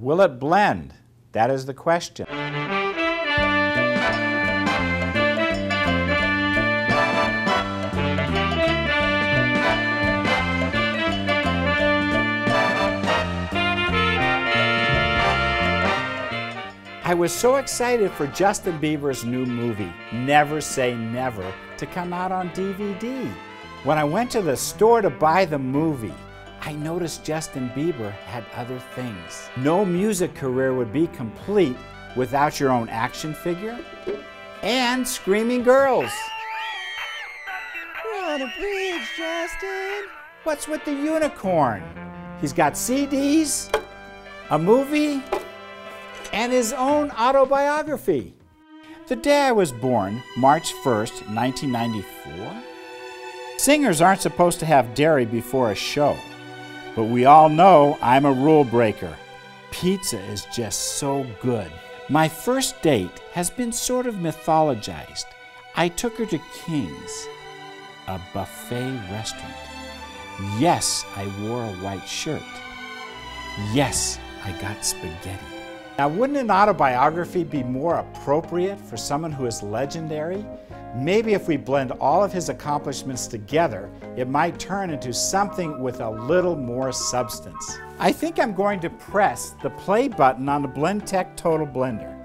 Will it blend? That is the question. I was so excited for Justin Bieber's new movie, Never Say Never, to come out on DVD. When I went to the store to buy the movie, I noticed Justin Bieber had other things. No music career would be complete without your own action figure and screaming girls. We're on a bridge, Justin. What's with the unicorn? He's got CDs, a movie, and his own autobiography. The day I was born, March 1st, 1994. Singers aren't supposed to have dairy before a show, but we all know I'm a rule breaker. Pizza is just so good. My first date has been sort of mythologized. I took her to King's, a buffet restaurant. Yes, I wore a white shirt. Yes, I got spaghetti. Now, wouldn't an autobiography be more appropriate for someone who is legendary? Maybe if we blend all of his accomplishments together, it might turn into something with a little more substance. I think I'm going to press the play button on the Blendtec Total Blender.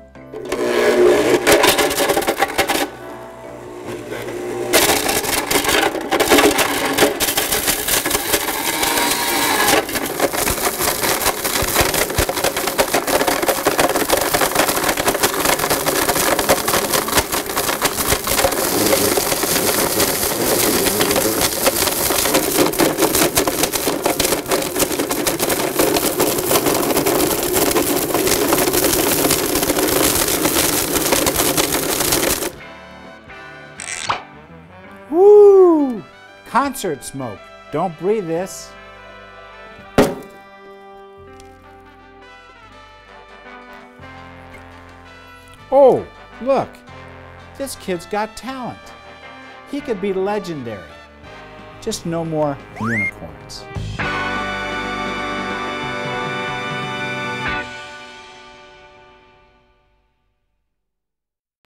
Woo! Concert smoke. Don't breathe this. Oh, look. This kid's got talent. He could be legendary. Just no more unicorns.